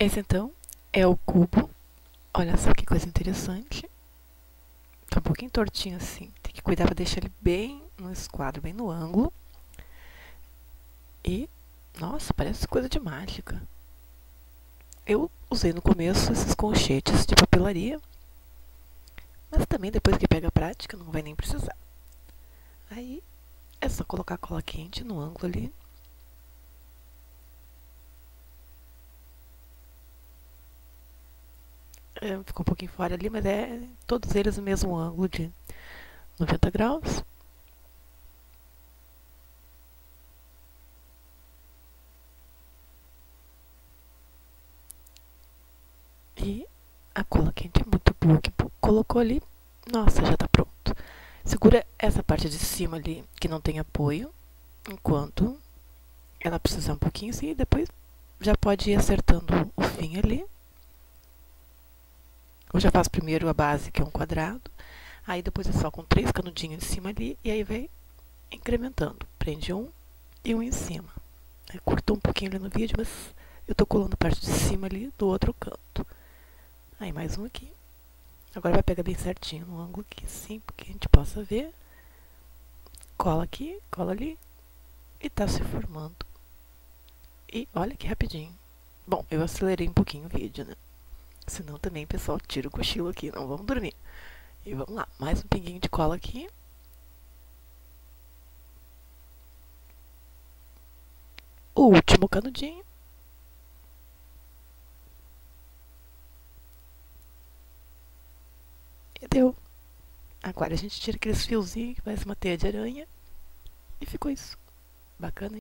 Esse então é o cubo. Olha só que coisa interessante. Tá um pouquinho tortinho assim. Tem que cuidar para deixar ele bem no esquadro, bem no ângulo. E, nossa, parece coisa de mágica. Eu usei no começo esses colchetes de papelaria. Mas também depois que pega a prática não vai nem precisar. Aí é só colocar cola quente no ângulo ali é, ficou um pouquinho fora ali, mas é todos eles no mesmo ângulo de 90 graus. E a cola quente é muito boa, que colocou ali, nossa, já tá pronto. Segura essa parte de cima ali, que não tem apoio, enquanto ela precisa um pouquinho assim, e depois já pode ir acertando o fim ali. Eu já faço primeiro a base, que é um quadrado. Aí depois é só com três canudinhos em cima ali. E aí vai incrementando. Prende um e um em cima. Aí cortou um pouquinho ali no vídeo, mas eu tô colando a parte de cima ali do outro canto. Aí mais um aqui. Agora vai pegar bem certinho no ângulo aqui, sim, porque a gente possa ver. Cola aqui, cola ali. E tá se formando. E olha que rapidinho. Bom, eu acelerei um pouquinho o vídeo, né? Senão também, pessoal, tira o cochilo aqui, não vamos dormir. E vamos lá, mais um pinguinho de cola aqui. O último canudinho. E deu. Agora a gente tira aqueles fiozinhos que parece uma teia de aranha. E ficou isso. Bacana?